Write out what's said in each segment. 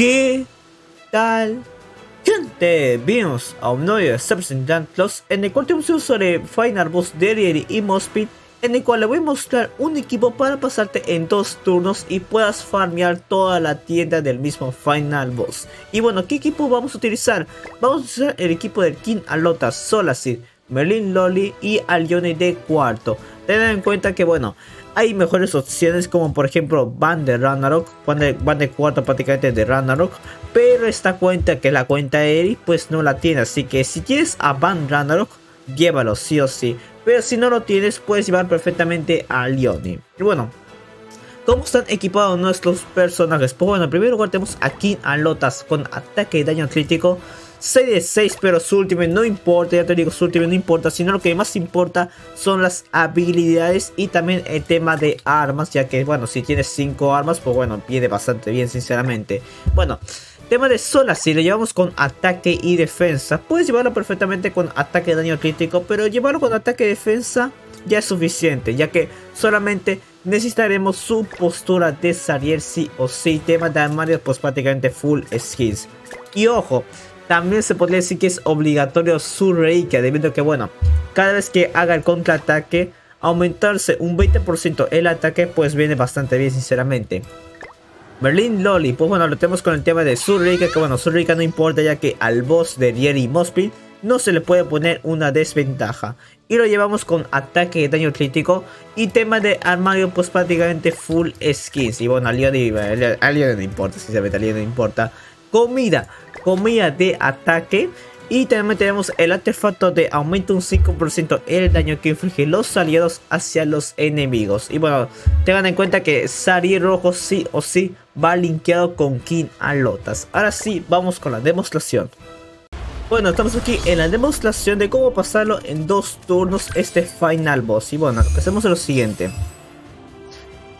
¿Qué tal? Gente, bienvenidos a un nuevo Plus en el cual tenemos sobre Final Boss Derriere y Mospit en el cual le voy a mostrar un equipo para pasarte en dos turnos y puedas farmear toda la tienda del mismo Final Boss. Y bueno, ¿qué equipo vamos a utilizar? Vamos a usar el equipo del King Alota, Solacid, Merlin Loli y Alione de cuarto. Tened en cuenta que bueno, hay mejores opciones como por ejemplo Van de Ragnarok, van de, van de cuarto prácticamente de Ragnarok, pero esta cuenta que la cuenta de Eri pues no la tiene, así que si tienes a Van Ragnarok, llévalo sí o sí, pero si no lo tienes puedes llevar perfectamente a Leoni. Y bueno, ¿Cómo están equipados nuestros personajes? Pues bueno, en primer lugar tenemos a King Alotas con ataque y daño crítico. 6 de 6, pero su último no importa, ya te digo, su último no importa, sino lo que más importa son las habilidades y también el tema de armas, ya que, bueno, si tienes 5 armas, pues bueno, viene bastante bien, sinceramente. Bueno, tema de Sola, si lo llevamos con ataque y defensa, puedes llevarlo perfectamente con ataque y daño crítico, pero llevarlo con ataque y defensa ya es suficiente, ya que solamente necesitaremos su postura de Sariel sí o sí, tema de armario pues prácticamente full skills. Y ojo, también se podría decir que es obligatorio su Reiki, debido a que, bueno, cada vez que haga el contraataque, aumentarse un 20% el ataque, pues viene bastante bien, sinceramente. Berlin Loli, pues bueno, lo tenemos con el tema de Surrika, que bueno, Surrika no importa ya que al boss de Rieri Mospin no se le puede poner una desventaja. Y lo llevamos con ataque de daño crítico y tema de armario pues prácticamente full skins. Y bueno, a Leon, no importa, sinceramente a Leon no importa. Comida, comida de ataque. Y también tenemos el artefacto de aumento un 5% el daño que inflige los aliados hacia los enemigos. Y bueno, tengan en cuenta que Sari Rojo sí o sí va linkeado con King Alotas. Ahora sí, vamos con la demostración. Bueno, estamos aquí en la demostración de cómo pasarlo en dos turnos este Final Boss. Y bueno, hacemos lo siguiente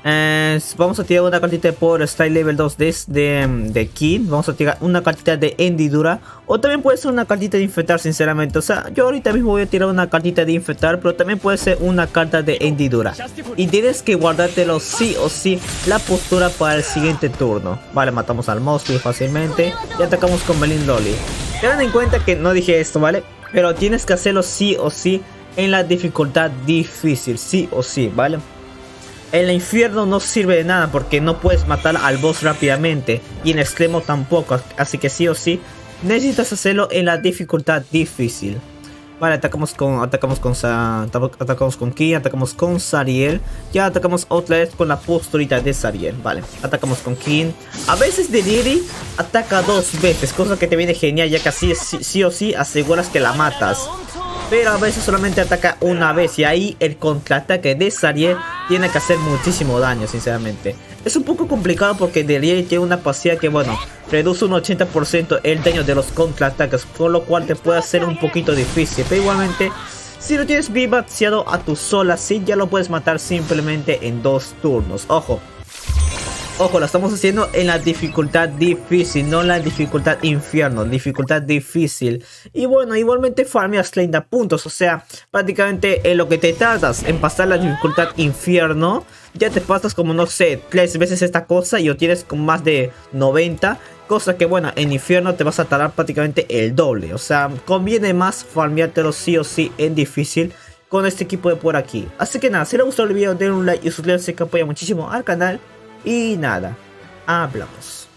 vamos a tirar una cartita por Style Level 2 de, de, de. Vamos a tirar una cartita de Hendidura. O también puede ser una cartita de infectar, sinceramente. O sea, yo ahorita mismo voy a tirar una cartita de infectar. Pero también puede ser una carta de Hendidura. Y tienes que guardártelo sí o sí la postura para el siguiente turno. Vale, matamos al monstruo fácilmente. Y atacamos con Melin Loli. Tengan en cuenta que no dije esto, ¿vale? Pero tienes que hacerlo sí o sí en la dificultad difícil. Sí o sí, ¿vale? El infierno no sirve de nada porque no puedes matar al boss rápidamente y en extremo tampoco, así que sí o sí necesitas hacerlo en la dificultad difícil. Vale, atacamos con atacamos con atacamos con Ki, atacamos con Sariel, ya atacamos otra vez con la posturita de Sariel, vale. Atacamos con King. A veces Deliri ataca dos veces, cosa que te viene genial ya que así sí o sí aseguras que la matas pero a veces solamente ataca una vez y ahí el contraataque de Sariel tiene que hacer muchísimo daño, sinceramente. Es un poco complicado porque Delier tiene una pasiva que, bueno, reduce un 80% el daño de los contraataques, con lo cual te puede hacer un poquito difícil, pero igualmente... Si lo tienes bien a tu sola, sí ya lo puedes matar simplemente en dos turnos. Ojo, Ojo, lo estamos haciendo en la dificultad difícil, no la dificultad infierno, dificultad difícil. Y bueno, igualmente farmeas 30 puntos, o sea, prácticamente en lo que te tardas en pasar la dificultad infierno, ya te pasas como, no sé, tres veces esta cosa y lo tienes con más de 90. Cosa que bueno, en infierno te vas a tardar prácticamente el doble. O sea, conviene más farmeártelo sí o sí en difícil con este equipo de por aquí. Así que nada, si les gustó el video, denle un like y suscríbanse que apoya muchísimo al canal. Y nada, hablamos.